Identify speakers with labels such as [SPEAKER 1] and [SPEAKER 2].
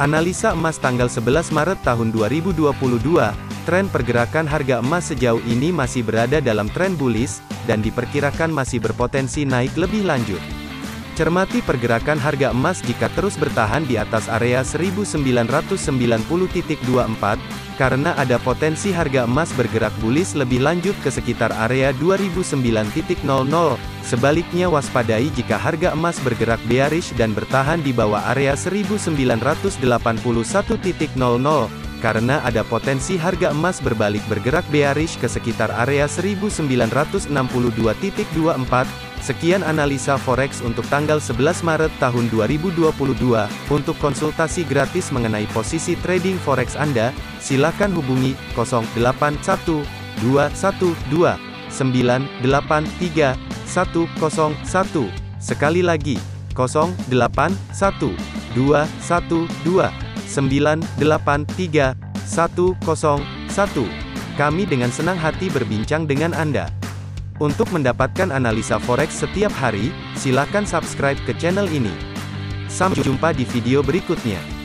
[SPEAKER 1] Analisa emas tanggal 11 Maret tahun 2022, tren pergerakan harga emas sejauh ini masih berada dalam tren bullish, dan diperkirakan masih berpotensi naik lebih lanjut. Cermati pergerakan harga emas jika terus bertahan di atas area 1990.24, karena ada potensi harga emas bergerak bullish lebih lanjut ke sekitar area 2009.00. Sebaliknya waspadai jika harga emas bergerak bearish dan bertahan di bawah area 1981.00 karena ada potensi harga emas berbalik bergerak bearish ke sekitar area 1962.24. Sekian analisa forex untuk tanggal 11 Maret tahun 2022. Untuk konsultasi gratis mengenai posisi trading forex Anda, silakan hubungi 081212983101. Sekali lagi, 081212 983 101. Kami dengan senang hati berbincang dengan Anda. Untuk mendapatkan analisa forex setiap hari, silakan subscribe ke channel ini. Sampai jumpa di video berikutnya.